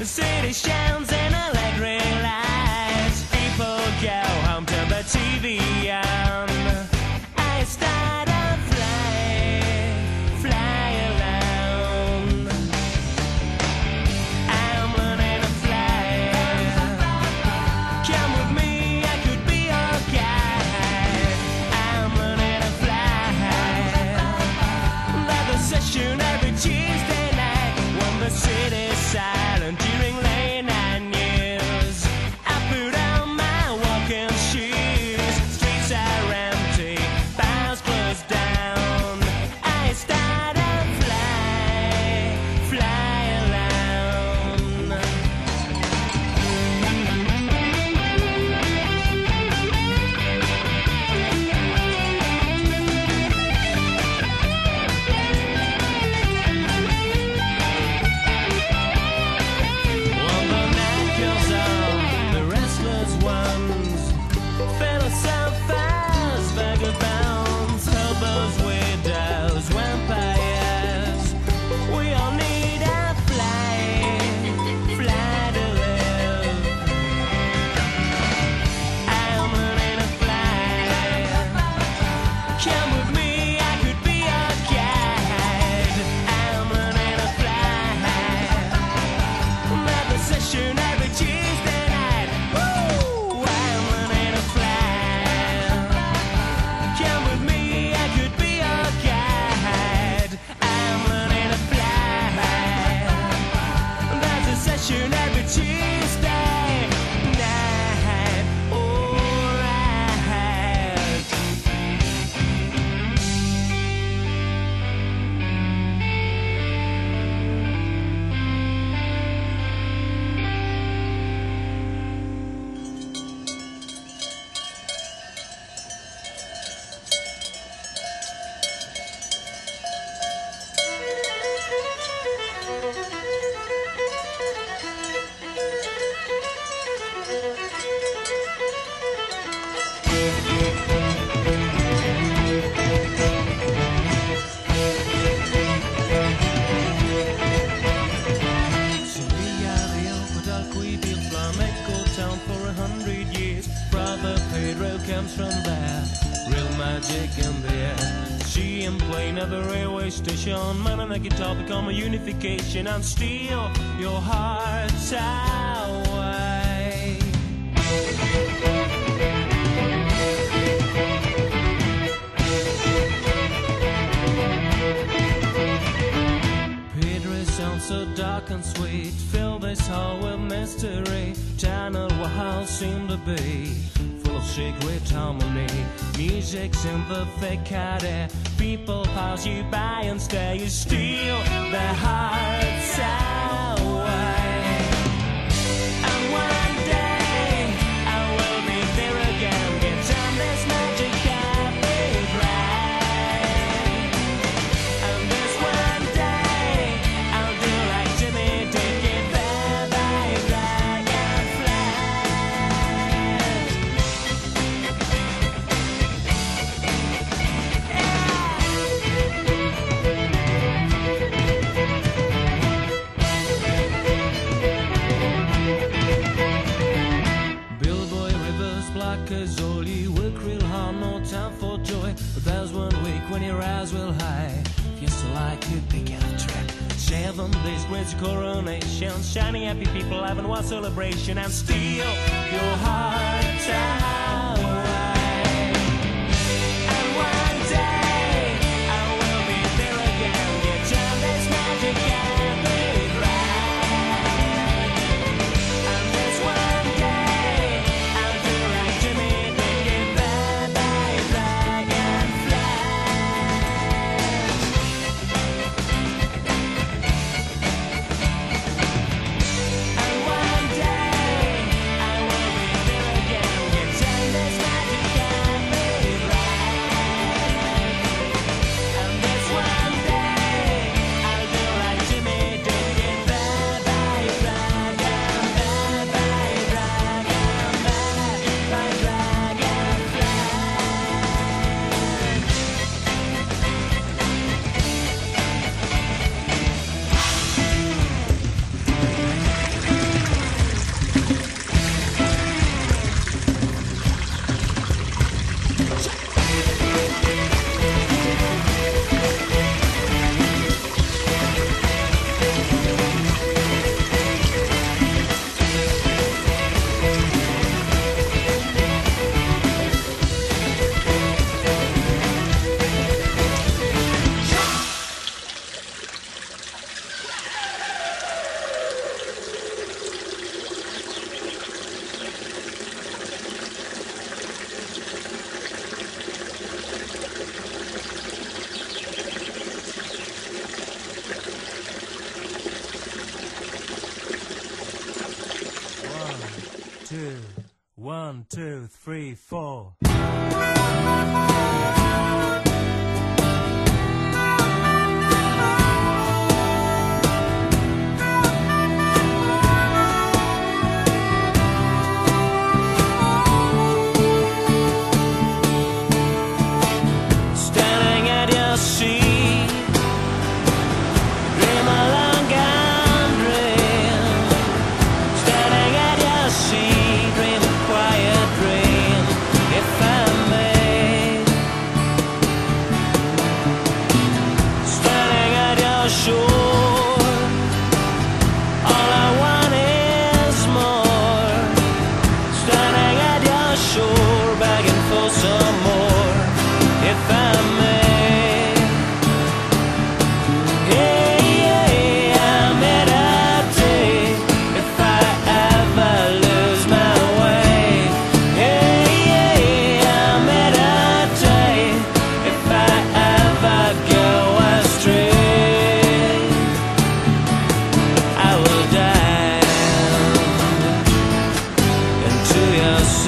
The city shines. around for a hundred years. Brother Pedro comes from there, real magic in the air. She in plane at the railway station, man on the guitar become a unification and steal your heart. out. be full of secret harmony. Music's amplificare. People pass you by and stare you steal their hearts away. to pick out track. Seven days great coronation, shiny happy people having one celebration, and steal your heart out. Two, three, four.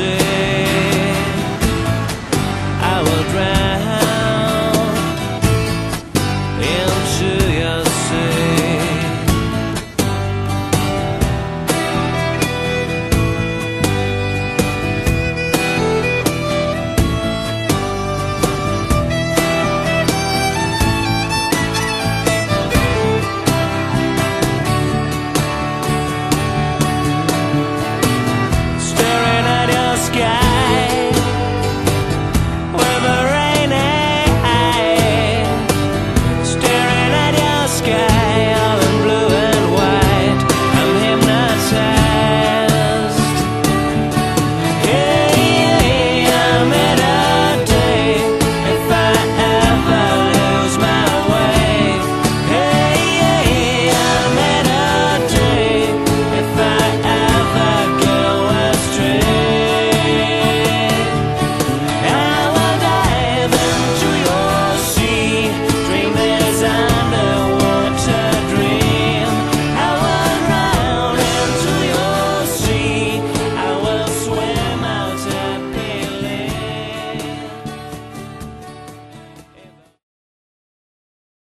say